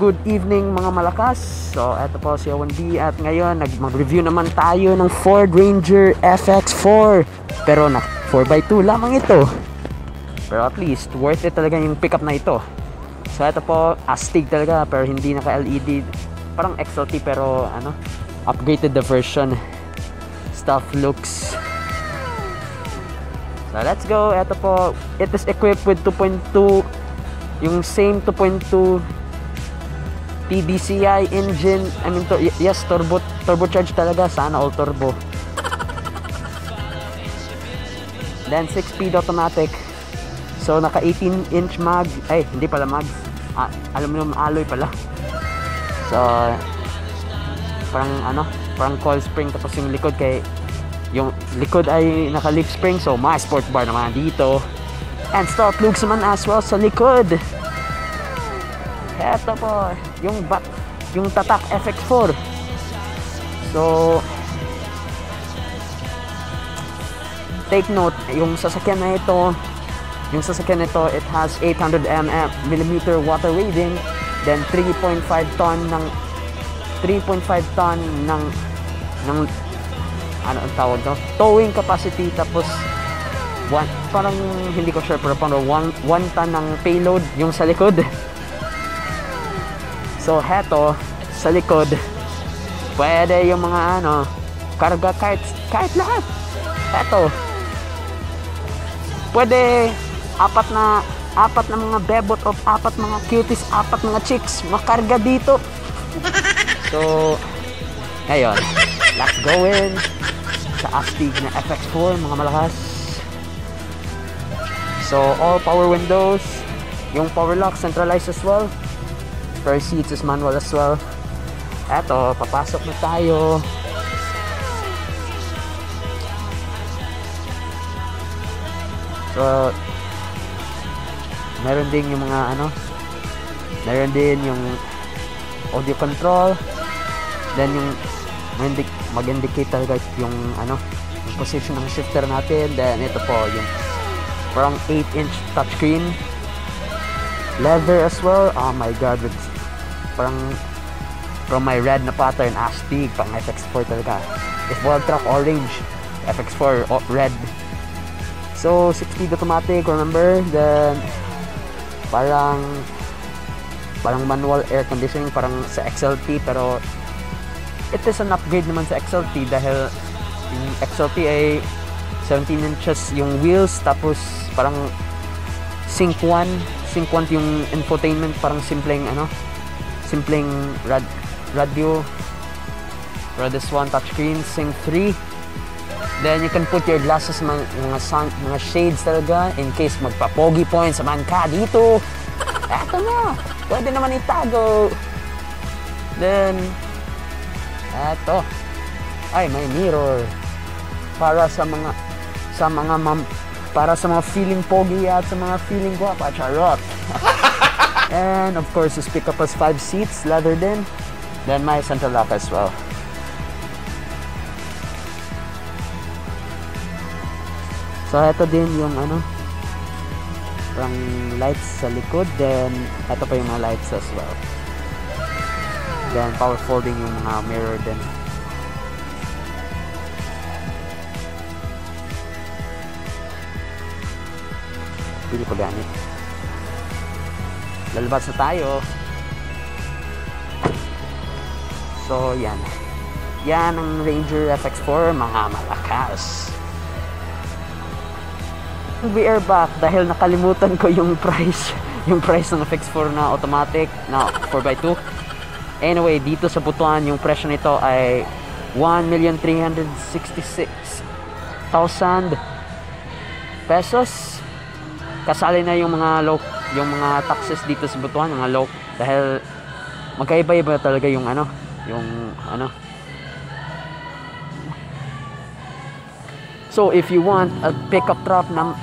Good evening mga malakas. So, eto po si Owen D at ngayon nag mag-review naman tayo ng Ford Ranger FX4. Pero na 4x2 lamang ito. Pero at least worth it talaga yung pickup na ito. So, eto po astig talaga pero hindi naka-LED. Parang XLT pero ano, upgraded the version. Stuff looks So, let's go. Eto po, it is equipped with 2.2 yung same 2.2 TDCI engine. I mean, to, yes, turbo turbocharged talaga. Sana all turbo. Then 6-speed automatic. So naka 18 inch mag. Ay, hindi pala mag. Ah, aluminum alloy pala. So parang ano, parang coil spring tapos yung likod kay yung likod ay naka leaf spring so may sport bar naman dito. And stop lugs naman as well sa likod. Eto po, yung bat, yung tatak FX4. So, take note, yung sasakyan na ito, yung sasakyan nito, it has 800 mm millimeter water wading, then 3.5 ton ng 3.5 ton ng ng ano ang tawag no? Towing capacity tapos one, parang hindi ko sure pero parang one, one ton ng payload yung sa likod. So, heto, sa likod, pwede yung mga ano, karga kahit, kahit lahat. Heto, pwede apat na, apat na mga bebot of apat mga cuties, apat mga chicks, makarga dito. So, ngayon, let's go in sa Astig na FX4, mga malakas. So, all power windows, yung power lock centralized as well. First seats is manual as well. Eto, papasok na tayo. So, meron din yung mga ano, meron din yung audio control, then yung mag-indicate talaga yung ano, yung position ng shifter natin, then ito po yung parang 8 inch touchscreen leather as well oh my god with parang from my red na pattern astig pang FX4 talaga. If world truck orange FX4 oh, red. So 6 speed automatic remember? Then parang parang manual air conditioning parang sa XLT pero it is an upgrade naman sa XLT dahil yung XLT ay 17 inches yung wheels tapos parang sync 1 sync 1 yung infotainment parang simpleng ano simpleng rad, radio this one touchscreen sync 3 then you can put your glasses mga, mga, sun, mga shades talaga in case magpa-pogi points man ka dito. Eto na pwede naman itago. Then eto. Ay may mirror. Para sa mga sa mga mam, para sa mga feeling pogi at sa mga feeling guwapa charot and of course this pick up has 5 seats leather din then my central lock as well. So ito din yung ano parang lights sa likod. Then ito pa yung mga lights as well. Then power folding yung mga mirror din. Pili ko gamit lalabas na tayo. So yan. Yan ang Ranger FX4 mga malakas. We are back dahil nakalimutan ko yung price yung price ng FX4 na automatic na 4x2 anyway dito sa Butuan yung presyo nito ay 1,366,000 pesos kasali na yung mga low yung mga taxes dito sa Butuan mga low dahil magkaiba-iba talaga yung ano yung ano. So if you want a pickup truck na,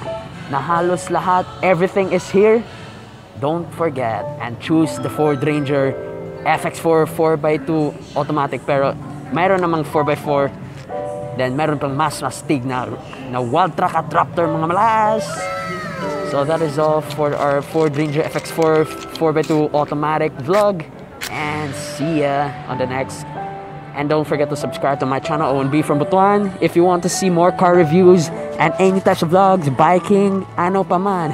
na halos lahat everything is here don't forget and choose the Ford Ranger FX4 4x2 automatic. Pero mayroon namang 4x4 then meron pang mas mastig na, na wild truck at raptor mga malas So that is all for our Ford Ranger FX4 4x2 automatic vlog. and see ya on the next. And don't forget to subscribe to my channel Owen B from Butuan. If you want to see more car reviews and any types of vlogs biking ano pa man.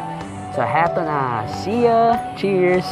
So heto na. See ya. Cheers